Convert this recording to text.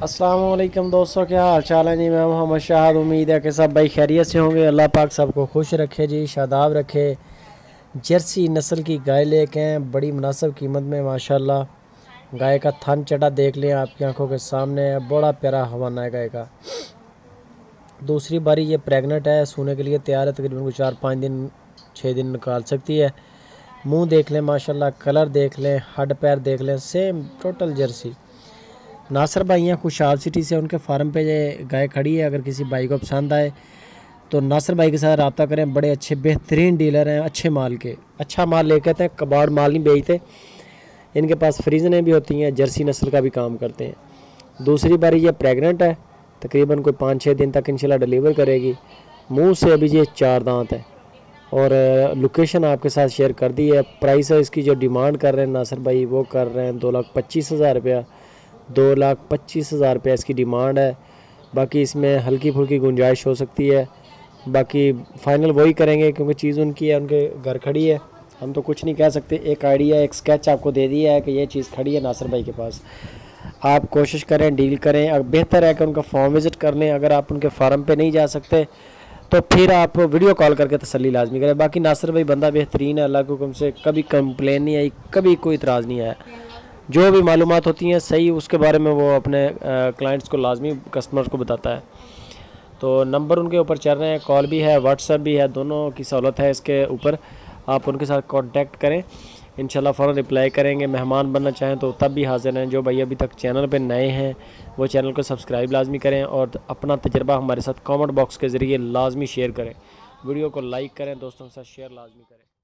السلام علیکم دوستوں کیا حال چال ہے جی میں محمد شاہد، امید ہے کہ سب بھائی خیریت سے ہوں گے۔ اللہ پاک سب کو خوش رکھے جی شاداب رکھے۔ جرسی نسل کی گائے لے کے ہیں بڑی مناسب قیمت میں، ماشاءاللہ۔ گائے کا تھن چٹا دیکھ لیں آپ کی آنکھوں کے سامنے ہے بڑا پیارا ہوانہ ہے گائے کا۔ دوسری باری یہ پریگنٹ ہے، سونے کے لیے تیار ہے، تقریباً کو چار پانچ دن، چھ دن نکال سکتی ہے۔ منہ دیکھ لیں، ماشاءاللہ، کلر دیکھ لیں، ہڈ پیر دیکھ لیں سیم ٹوٹل جرسی۔ ناصر بھائی ہیں خوشحال سٹی سے ان کے فارم پہ یہ گائے کھڑی ہے، اگر کسی بھائی کو پسند آئے تو ناصر بھائی کے ساتھ رابطہ کریں۔ بڑے اچھے، بہترین ڈیلر ہیں، اچھے مال کے۔ اچھا مال لے کے ہیں، کباڑ مال نہیں بیچتے۔ ان کے پاس فریزنیں بھی ہوتی ہیں، جرسی نسل کا بھی کام کرتے ہیں۔ دوسری باری یہ پریگننٹ ہے، تقریباً کوئی پانچ چھ دن تک انشاءاللہ ڈیلیور کرے گی۔ منہ سے ابھی یہ چار دانت ہے اور لوکیشن آپ کے ساتھ شیئر کر دی ہے۔ پرائس ہے اس کی جو ڈیمانڈ کر رہے ہیں، ناصر بھائی وہ کر رہے ہیں دو لاکھ پچیس ہزار روپیہ۔ دو لاکھ پچیس ہزار روپیہ اس کی ڈیمانڈ ہے۔ باقی اس میں ہلکی پھلکی گنجائش ہو سکتی ہے۔ باقی فائنل وہی کریں گے کیونکہ چیز ان کی ہے، ان کے گھر کھڑی ہے۔ ہم تو کچھ نہیں کہہ سکتے۔ ایک آئیڈیا ایک سکیچ آپ کو دے دیا ہے کہ یہ چیز کھڑی ہے ناصر بھائی کے پاس۔ آپ کوشش کریں ڈیل کریں۔ بہتر ہے کہ ان کا فارم وزٹ کر لیں۔ اگر آپ ان کے فارم پہ نہیں جا سکتے، تو پھر آپ ویڈیو کال کر کے تسلی لازمی کریں۔ باقی ناصر بھائی بندہ بہترین ہے۔ اللہ کو حکم سے کبھی کمپلین نہیں آئی، کبھی کوئی اعتراض نہیں آیا۔ جو بھی معلومات ہوتی ہیں صحیح اس کے بارے میں وہ اپنے کلائنٹس کو لازمی کسٹمر کو بتاتا ہے۔ تو نمبر ان کے اوپر چل رہے ہیں، کال بھی ہے واٹس ایپ بھی ہے، دونوں کی سہولت ہے اس کے اوپر۔ آپ ان کے ساتھ کانٹیکٹ کریں، انشاءاللہ فوراً رپلائی کریں گے۔ مہمان بننا چاہیں تو تب بھی حاضر ہیں۔ جو بھائی ابھی تک چینل پہ نئے ہیں، وہ چینل کو سبسکرائب لازمی کریں اور اپنا تجربہ ہمارے ساتھ کامنٹ باکس کے ذریعے لازمی شیئر کریں۔ ویڈیو کو لائک کریں، دوستوں کے ساتھ شیئر لازمی کریں۔